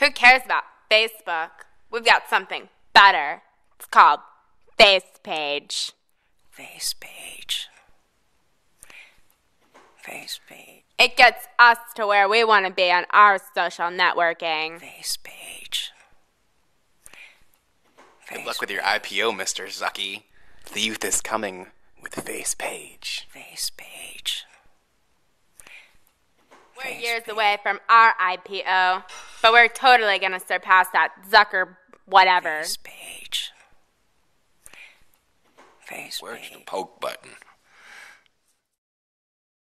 Who cares about Facebook? We've got something better. It's called Face Page. Face page. Face page. It gets us to where we want to be on our social networking. Face page. Good luck with your IPO, Mr. Zucky. The youth is coming with Face Page. Face page. We're Face years page. away from our IPO, but we're totally going to surpass that Zucker whatever. Face page. Face Where's page. the poke button?